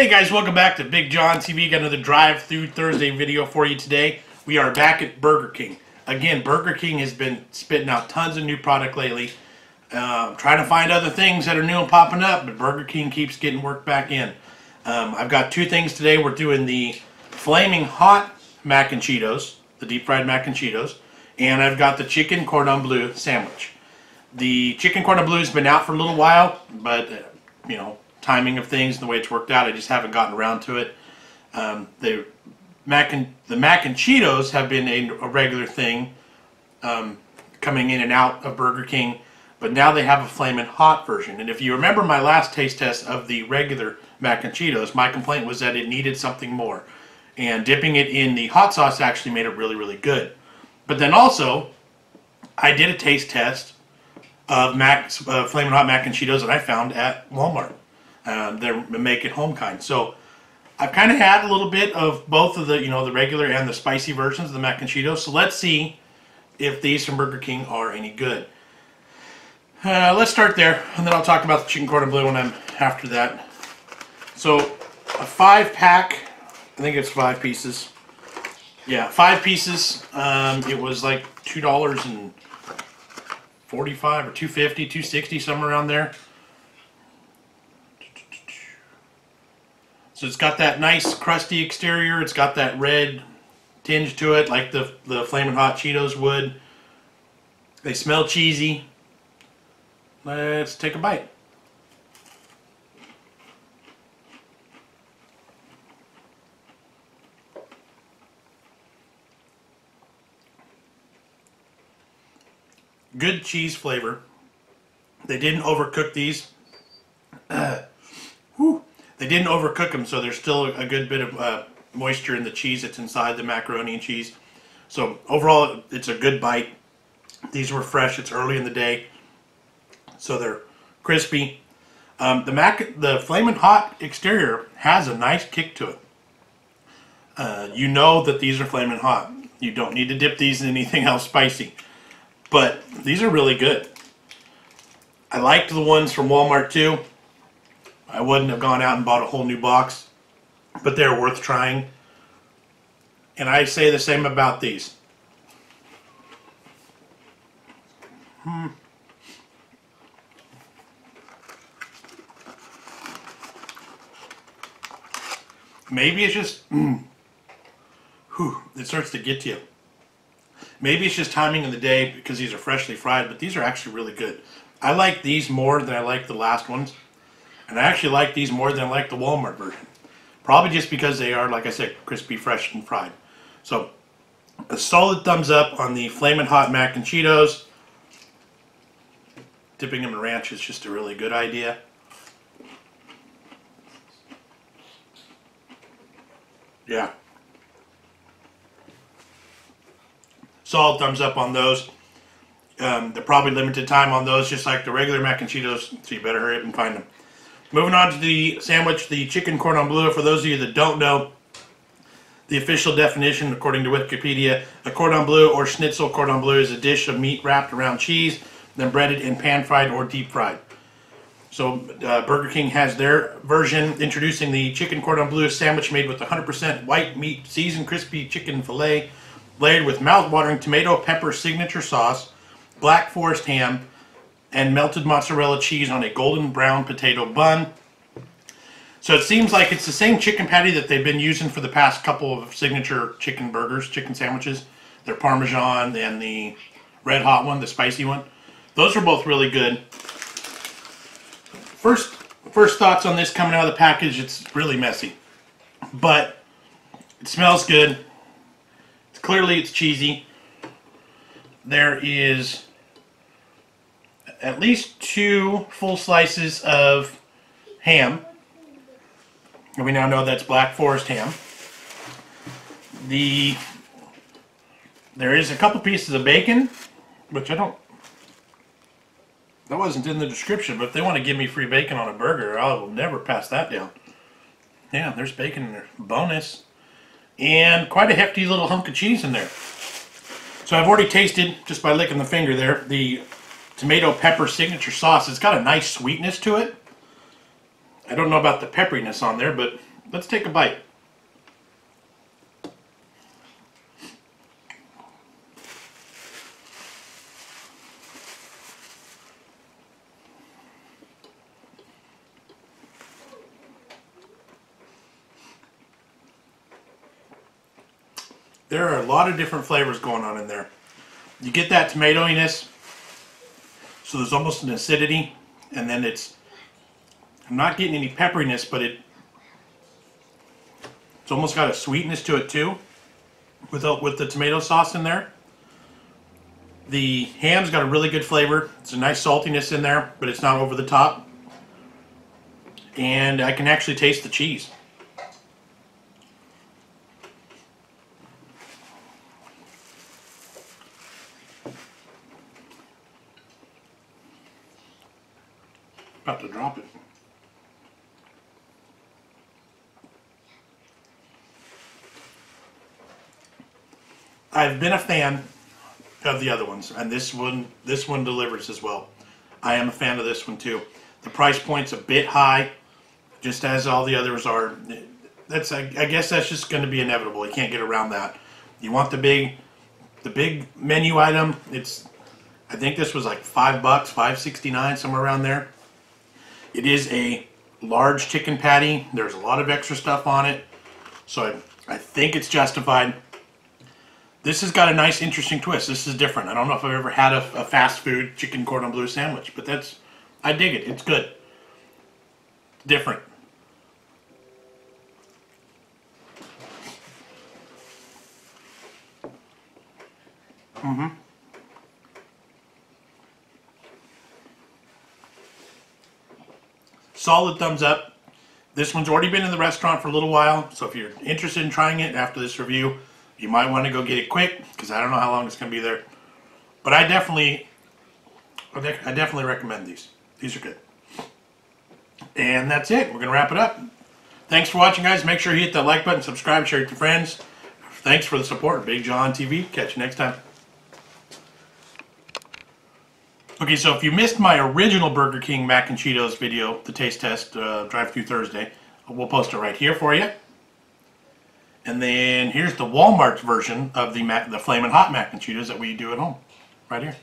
Hey guys, welcome back to BigJon TV. Got another drive-through Thursday video for you today. We are back at Burger King. Again, Burger King has been spitting out tons of new product lately. Uh, trying to find other things that are new and popping up, but Burger King keeps getting work back in. Um, I've got two things today. We're doing the flaming hot mac and Cheetos, the deep fried mac and Cheetos, and I've got the chicken cordon bleu sandwich. The chicken cordon bleu has been out for a little while, but uh, you know, timing of things and the way it's worked out, I just haven't gotten around to it. Um, the mac and the mac and Cheetos have been a, a regular thing, um, coming in and out of Burger King, but now they have a flaming hot version. And if you remember my last taste test of the regular mac and Cheetos, my complaint was that it needed something more, and dipping it in the hot sauce actually made it really really good. But then also, I did a taste test of mac uh, flaming hot mac and Cheetos that I found at Walmart. Um, they're make it home kind. So I've kind of had a little bit of both of the you know the regular and the spicy versions of the mac and Cheetos. So let's see if these from Burger King are any good. Uh, let's start there, and then I'll talk about the chicken cordon bleu when I'm after that. So a five pack, I think it's five pieces. Yeah, five pieces. Um, it was like two dollars and forty-five or two fifty, two sixty, somewhere around there. So it's got that nice crusty exterior. It's got that red tinge to it, like the the flaming hot Cheetos would. They smell cheesy. Let's take a bite. Good cheese flavor. They didn't overcook these. Didn't overcook them, so there's still a good bit of uh, moisture in the cheese that's inside the macaroni and cheese. So overall, it's a good bite. These were fresh. It's early in the day, so they're crispy. Um, the mac, the flaming hot exterior has a nice kick to it. Uh, you know that these are flaming hot. You don't need to dip these in anything else spicy, but these are really good. I liked the ones from Walmart too. I wouldn't have gone out and bought a whole new box, but they're worth trying. And I say the same about these. Hmm. Maybe it's just, mm, whew, it starts to get to you. Maybe it's just timing of the day because these are freshly fried, but these are actually really good. I like these more than I like the last ones. And I actually like these more than I like the Walmart version. Probably just because they are, like I said, crispy, fresh, and fried. So, a solid thumbs up on the Flamin' Hot Mac and Cheetos. Dipping them in ranch is just a really good idea. Yeah. Solid thumbs up on those. Um, they're probably limited time on those, just like the regular mac and Cheetos, so you better hurry up and find them. Moving on to the sandwich, the chicken cordon bleu. For those of you that don't know, the official definition, according to Wikipedia, a cordon bleu or schnitzel cordon bleu is a dish of meat wrapped around cheese, then breaded and pan-fried or deep-fried. So uh, Burger King has their version, introducing the chicken cordon bleu sandwich made with 100% white meat, seasoned crispy chicken fillet, layered with mouth-watering tomato pepper signature sauce, black forest ham, and melted mozzarella cheese on a golden brown potato bun. So it seems like it's the same chicken patty that they've been using for the past couple of signature chicken burgers, chicken sandwiches. Their Parmesan and the red hot one, the spicy one. Those are both really good. First, first thoughts on this coming out of the package, it's really messy. But it smells good. It's clearly it's cheesy. There is at least two full slices of ham. And we now know that's Black Forest ham. The there is a couple pieces of bacon, which I don't that wasn't in the description, but if they want to give me free bacon on a burger, I will never pass that down. Yeah, there's bacon in there. Bonus. And quite a hefty little hunk of cheese in there. So I've already tasted, just by licking the finger there, the tomato pepper signature sauce. It's got a nice sweetness to it. I don't know about the pepperiness on there, but let's take a bite. There are a lot of different flavors going on in there. You get that tomatoiness, so there's almost an acidity, and then it's. I'm not getting any pepperiness, but it. It's almost got a sweetness to it too, with the, with the tomato sauce in there. The ham's got a really good flavor. It's a nice saltiness in there, but it's not over the top. And I can actually taste the cheese. About to drop it. I've been a fan of the other ones, and this one this one delivers as well. I am a fan of this one too. The price point's a bit high, just as all the others are. That's I, I guess that's just going to be inevitable. You can't get around that. You want the big, the big menu item. It's, I think this was like five bucks, five sixty nine, somewhere around there. It is a large chicken patty. There's a lot of extra stuff on it, so I, I think it's justified. This has got a nice, interesting twist. This is different. I don't know if I've ever had a, a fast food chicken cordon bleu sandwich, but that's, I dig it. It's good. Different. Mm-hmm. Solid thumbs up. This one's already been in the restaurant for a little while, so if you're interested in trying it after this review, you might want to go get it quick because I don't know how long it's going to be there. But I definitely, I definitely recommend these. These are good. And that's it. We're going to wrap it up. Thanks for watching, guys. Make sure you hit that like button, subscribe, share it to friends. Thanks for the support. BigJon TV. Catch you next time. Okay, so if you missed my original Burger King Mac and Cheetos video, the taste test, uh, Drive Through Thursday, we'll post it right here for you. And then here's the Walmart version of the mac, the Flamin' Hot Mac and Cheetos that we do at home, right here.